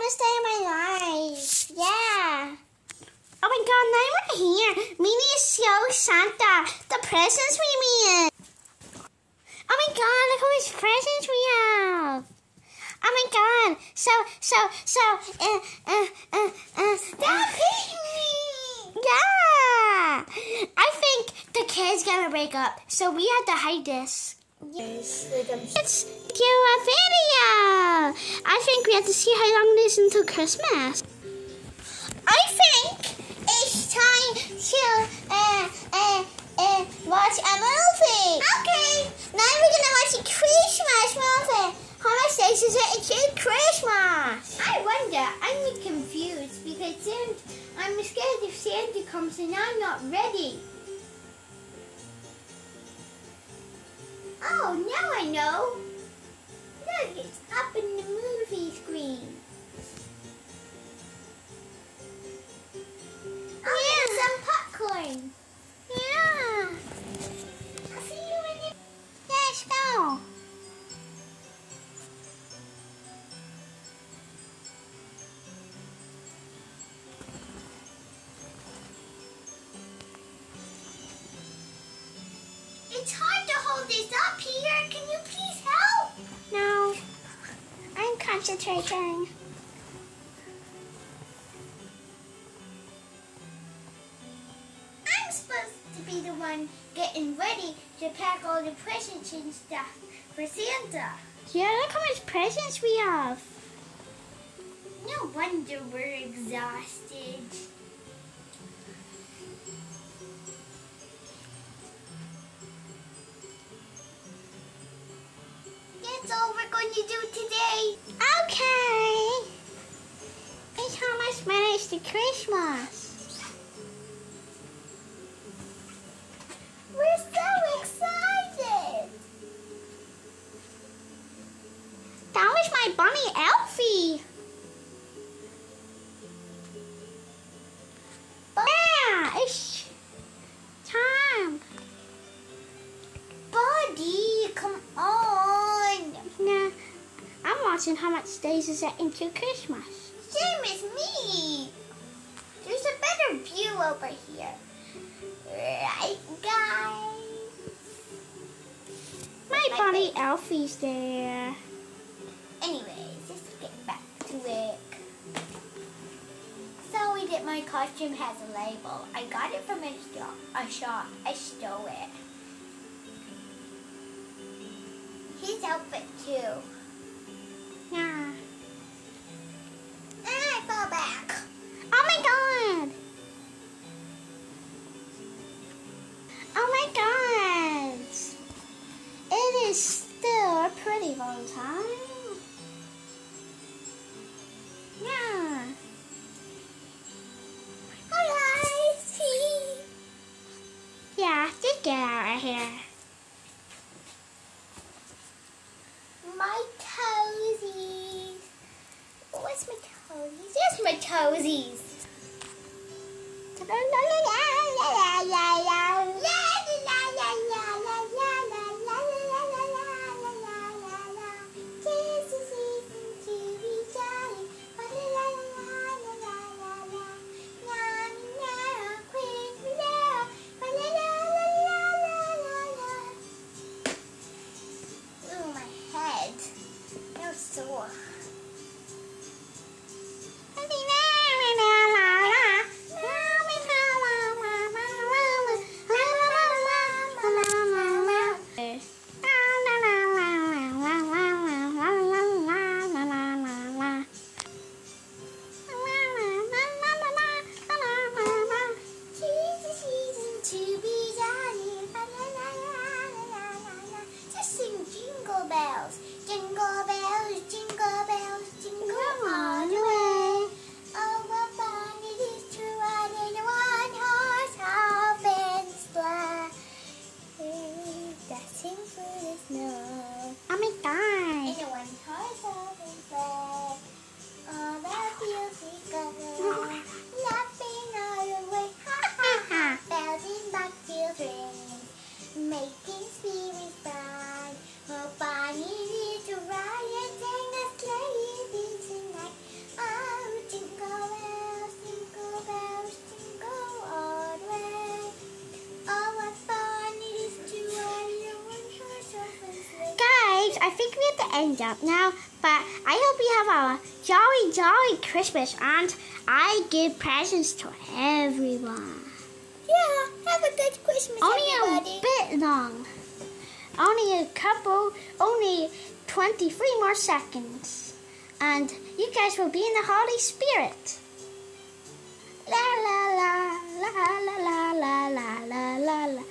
proudest day of my life. Yeah. Oh my god, now we're here. Mimi is so Santa. The presents we made. Oh my god, look how much presents we have. Oh my god. So, so, so, uh, uh, uh, uh. Stop hitting me. Yeah. I think the kids gonna break up, so we have to hide this. Yes, Let's do a video. I think we have to see how long it is until Christmas. I think it's time to uh, uh, uh, watch a movie. Okay. Now we're gonna watch a Christmas movie. How much days is it until Christmas? I wonder, I'm confused because I'm scared if Santa comes and I'm not ready. Oh, now I know. Look, it's up in the movie screen. Oh, yeah. some popcorn. Yeah. I'll see you when you... Let's go. It's hard this up here. Can you please help? No. I'm concentrating. I'm supposed to be the one getting ready to pack all the presents and stuff for Santa. Yeah, look how much presents we have. No wonder we're exhausted. To do today. Okay. It's almost managed to Christmas. We're so excited. That was my bunny Elfie. I'm how much days is it into Christmas. Same as me. There's a better view over here. Right, guys? My My bunny Elfie's there. Anyways, let's get back to it. Sorry that my costume has a label. I got it from a shop. A shop. I stole it. His outfit too. Yeah. I fell back. Oh my god! Oh my god! It is still a pretty long time. Yeah. Hi guys. Yeah, just get out of here. my toesies. What's my toesies? Yes, my toesies. 天空 I think we have to end up now, but I hope you have a jolly, jolly Christmas, Aunt. I give presents to everyone. Yeah, have a good Christmas, Only everybody. a bit long. Only a couple, only 23 more seconds. And you guys will be in the holiday spirit. La la la, la la la la la la la.